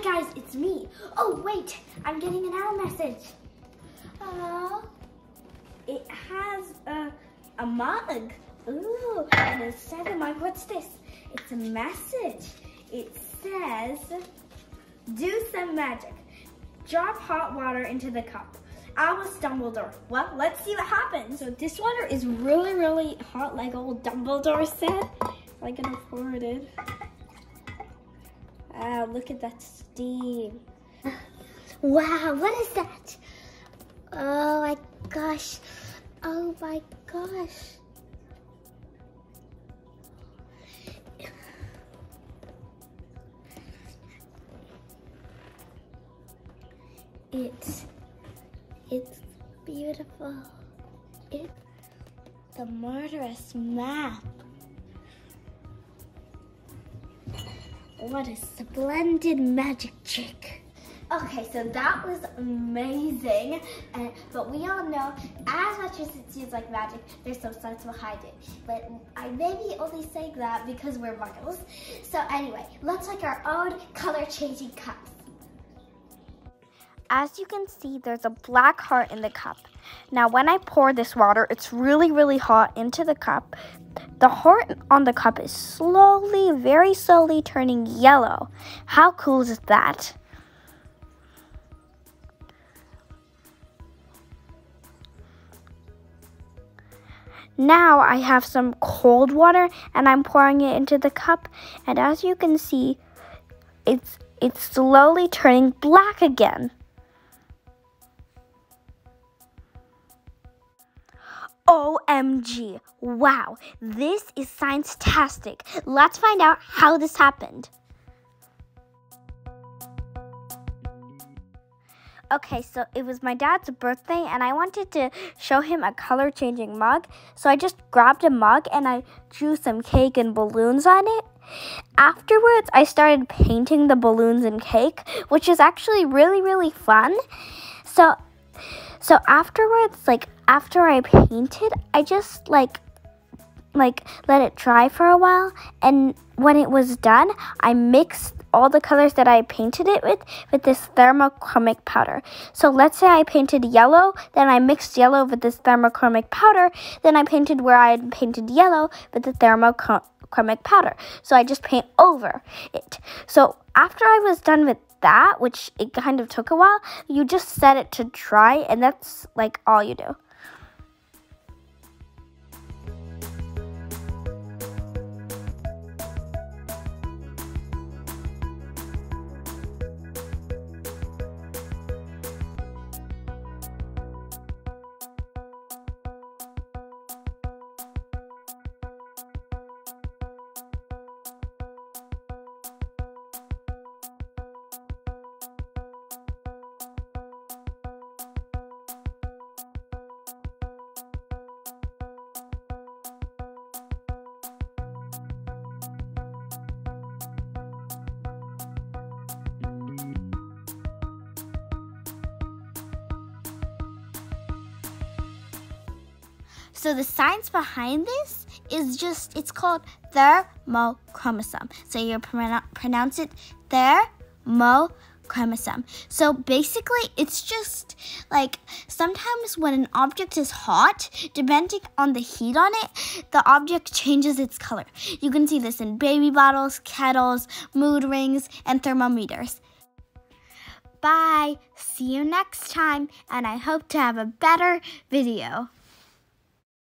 Hi guys, it's me. Oh wait, I'm getting an owl message. It has a, a mug. Ooh, and inside the mug, what's this? It's a message. It says, do some magic. Drop hot water into the cup. Albus Dumbledore. Well, let's see what happens. So this water is really, really hot, like old Dumbledore said. I can afford it. Wow, look at that steam. Wow, what is that? Oh my gosh. Oh my gosh. It's, it's beautiful. It's the Marauder's Map. What a splendid magic trick. Okay, so that was amazing. Uh, but we all know, as much as it seems like magic, there's some science behind it. But I may be only saying that because we're muggles. So anyway, let's make our own color changing cups. As you can see, there's a black heart in the cup. Now, when I pour this water, it's really, really hot into the cup. The heart on the cup is slowly, very slowly turning yellow. How cool is that? Now I have some cold water and I'm pouring it into the cup and as you can see it's it's slowly turning black again. OMG. Wow, this is science-tastic. Let's find out how this happened. Okay, so it was my dad's birthday and I wanted to show him a color changing mug. So I just grabbed a mug and I drew some cake and balloons on it. Afterwards, I started painting the balloons and cake, which is actually really, really fun. So so afterwards, like after I painted, I just like like let it dry for a while and when it was done, I mixed all the colors that I painted it with with this thermochromic powder. So let's say I painted yellow, then I mixed yellow with this thermochromic powder, then I painted where I had painted yellow with the thermochromic powder. So I just paint over it. So after I was done with that, which it kind of took a while, you just set it to dry, and that's like all you do. So the science behind this is just, it's called thermochromism. So you pronounce it thermochromism. So basically, it's just like sometimes when an object is hot, depending on the heat on it, the object changes its color. You can see this in baby bottles, kettles, mood rings, and thermometers. Bye. See you next time, and I hope to have a better video.